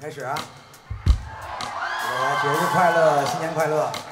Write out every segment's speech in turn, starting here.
开始啊。祝大家节日快乐新年快乐。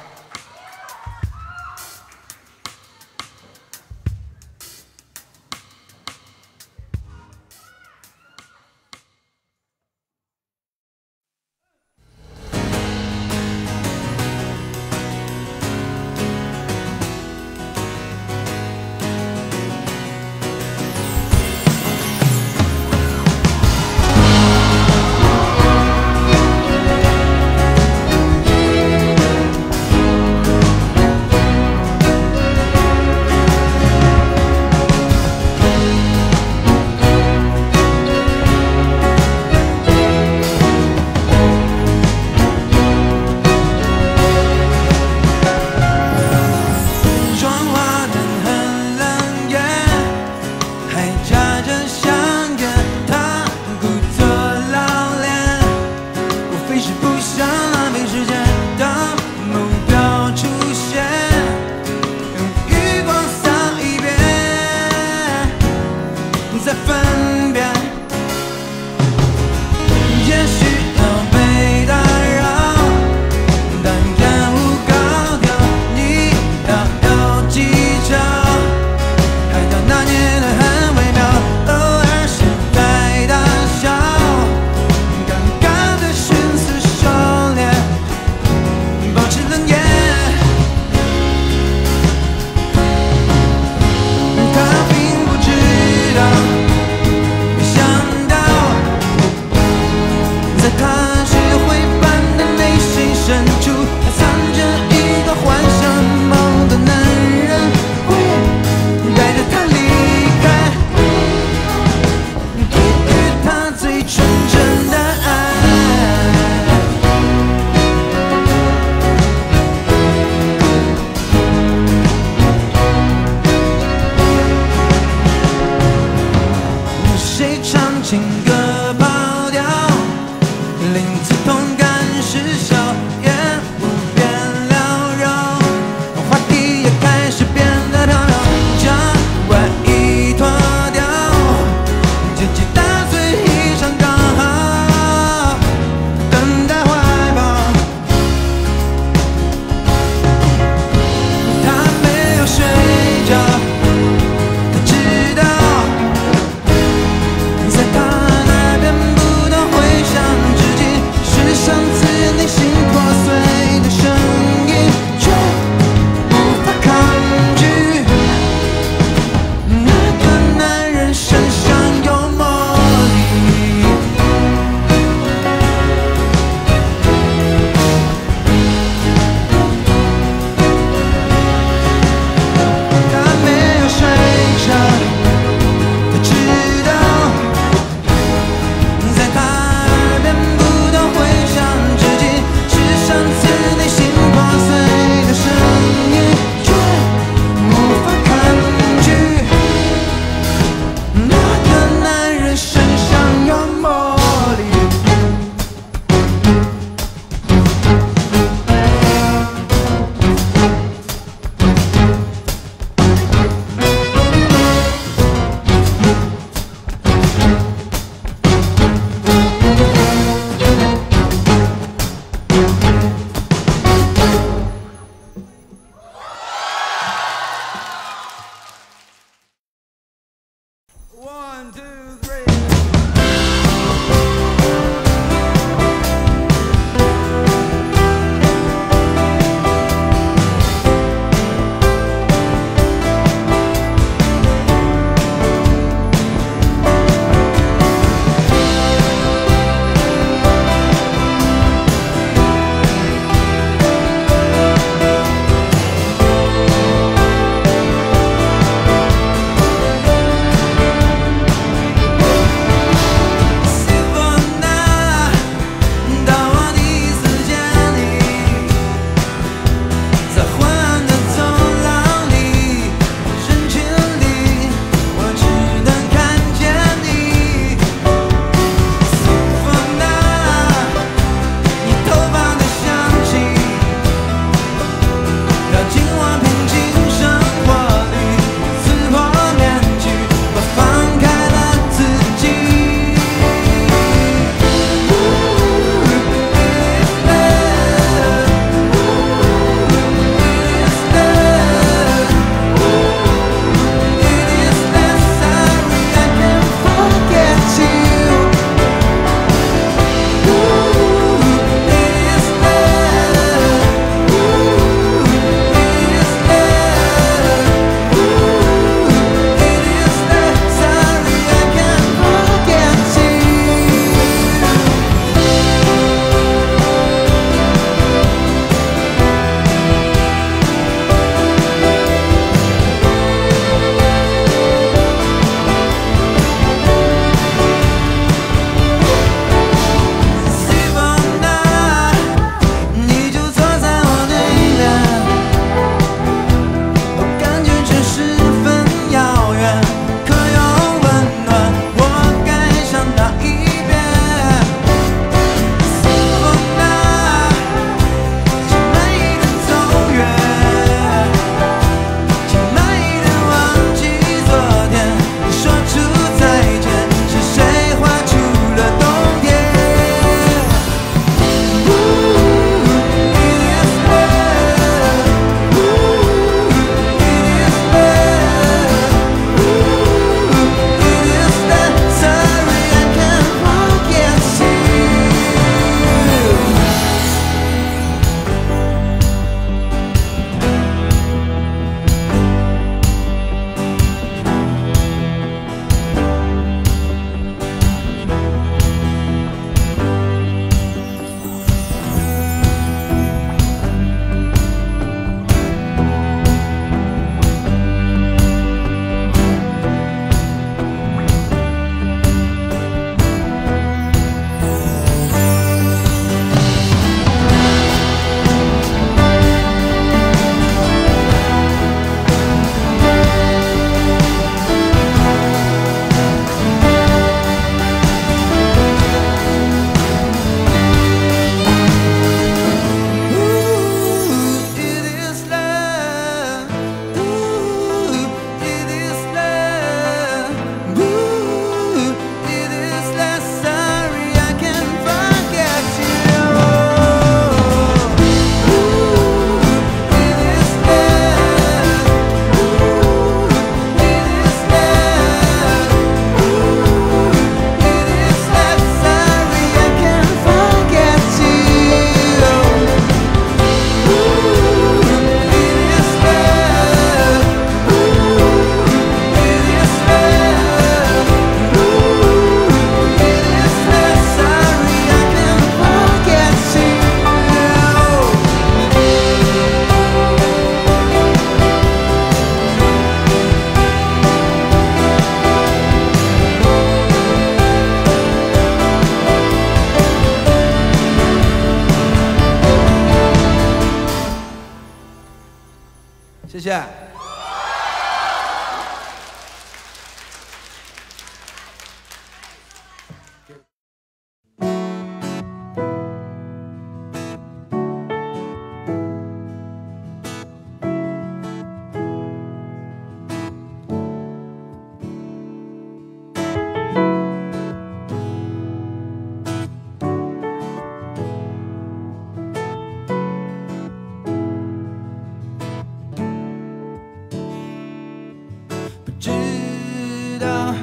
道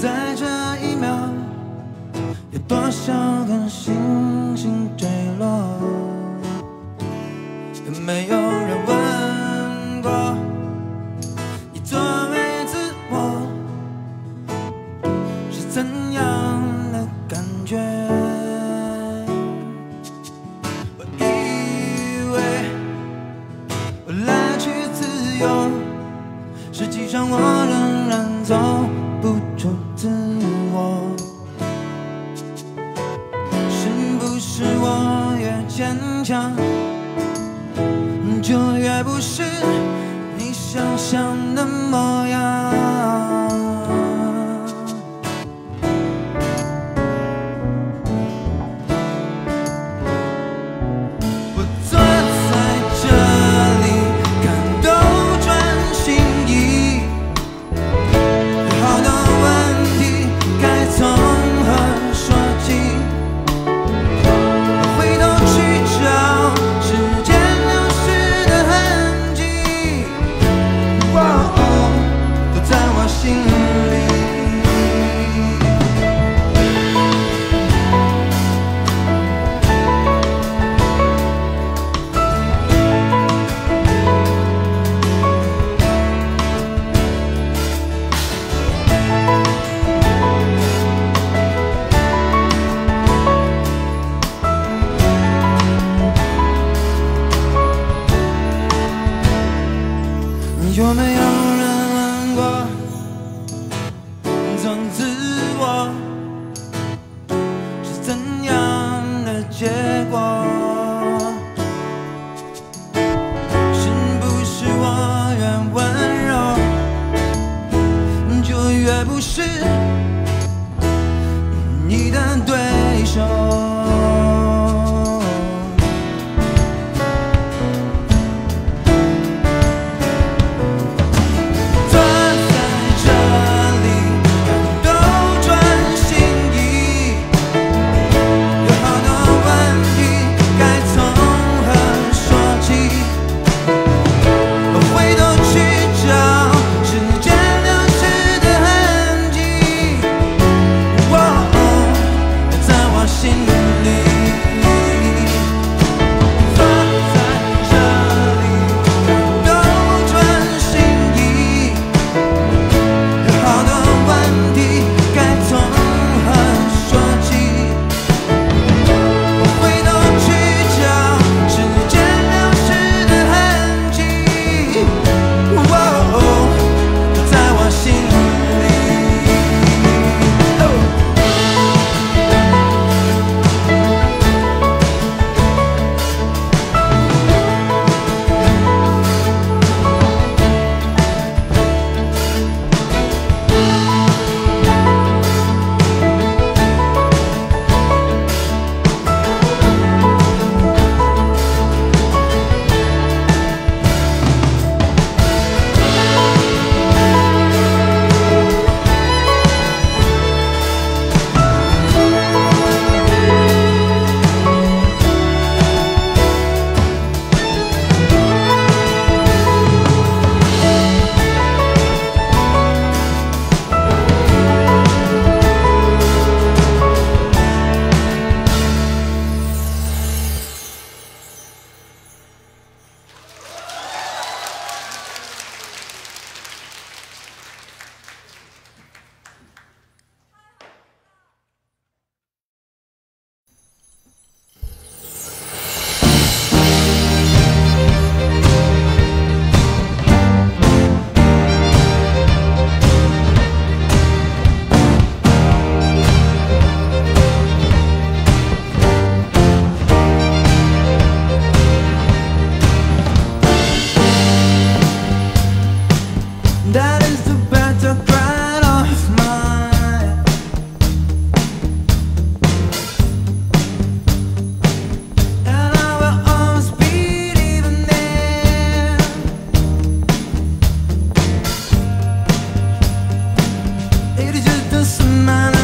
在这一秒有多少个心 my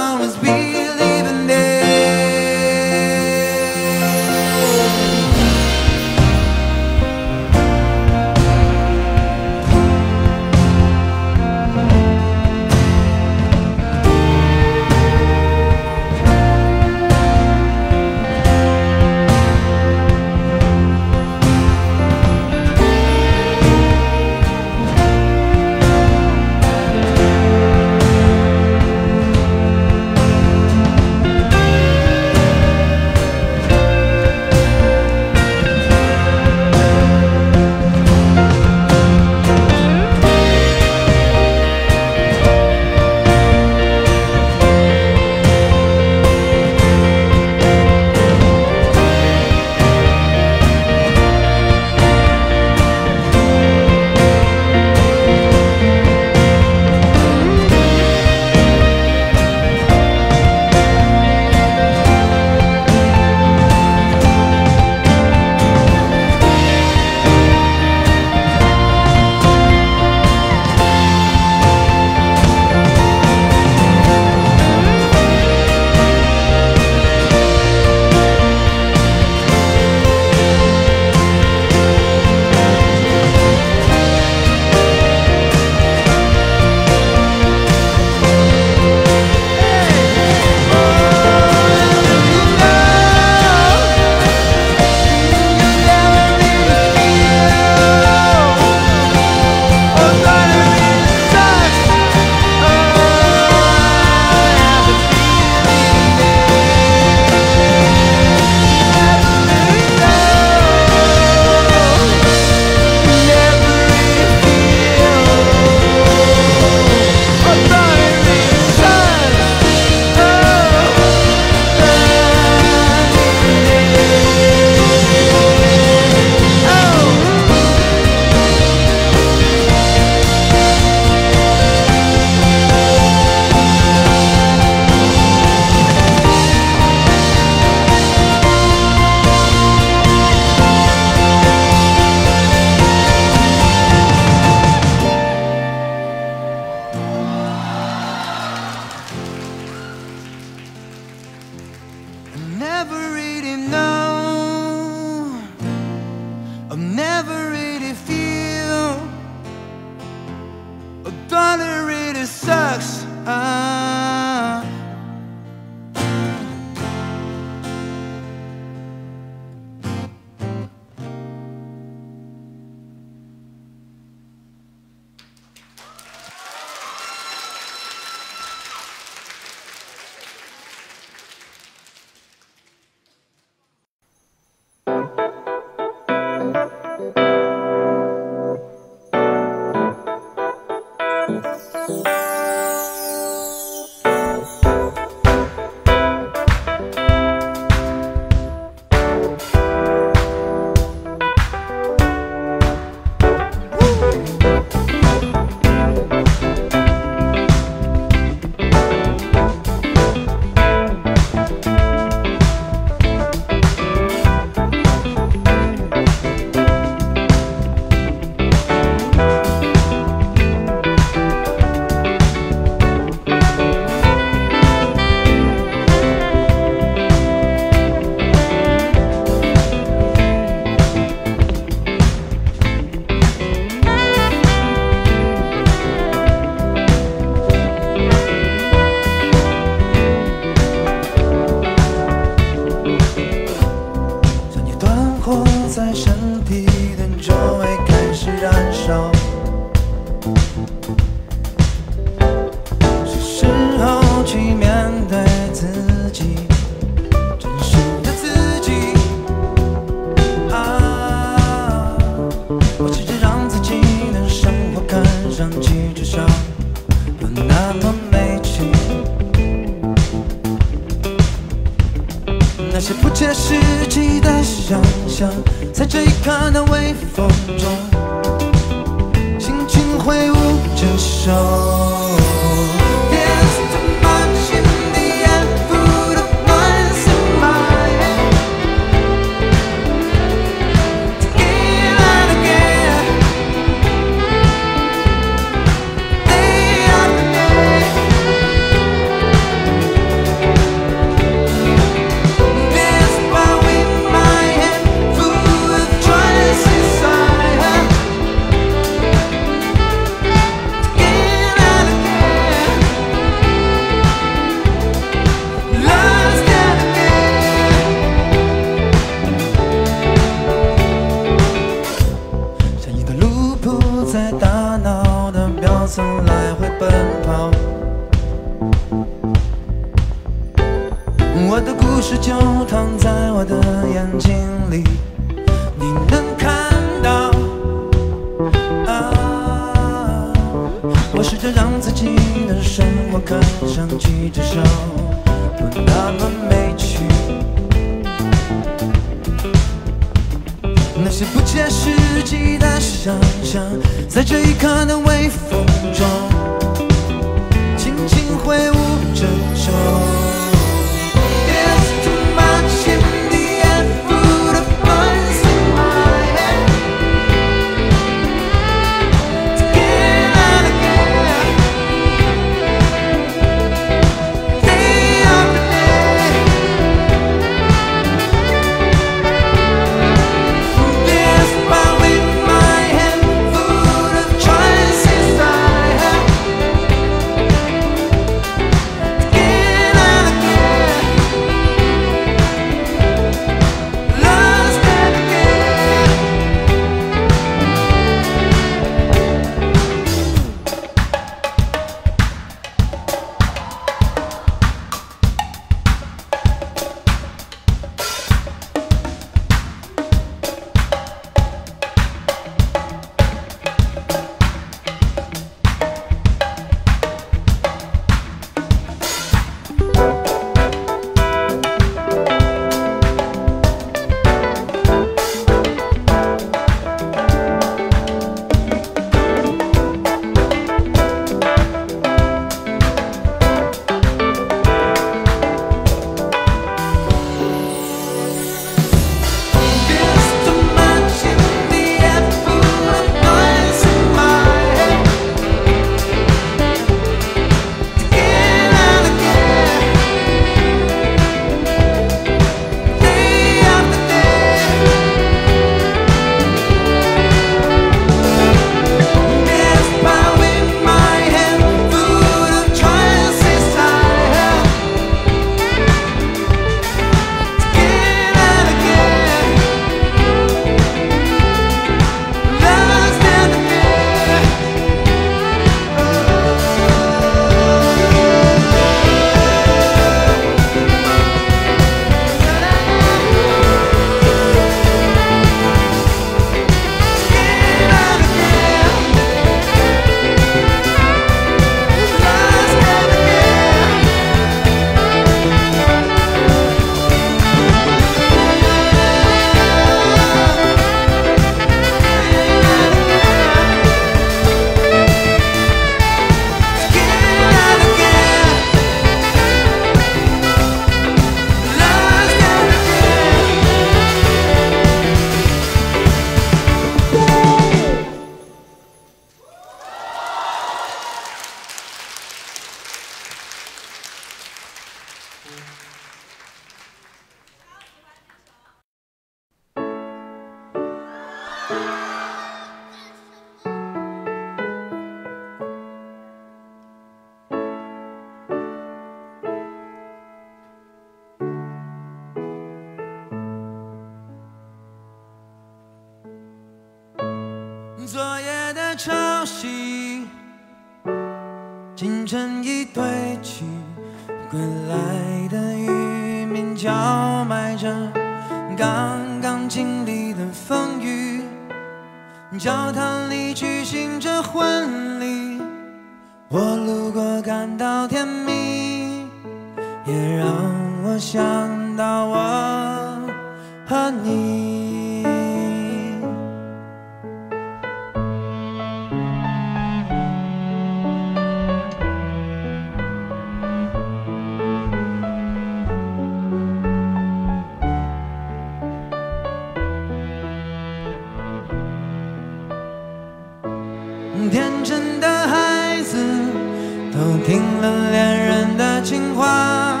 恋人的情话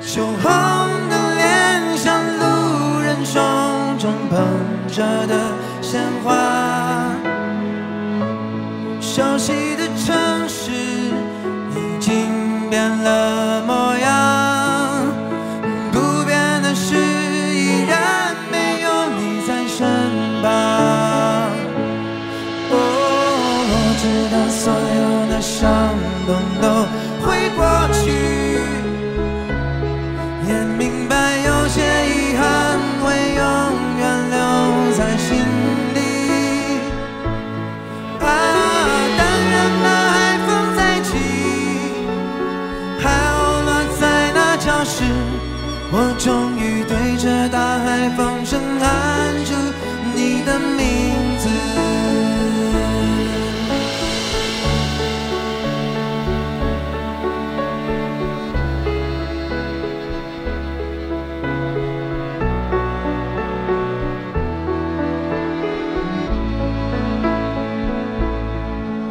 羞红的脸像路人手中捧着的鲜花。